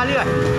大าเ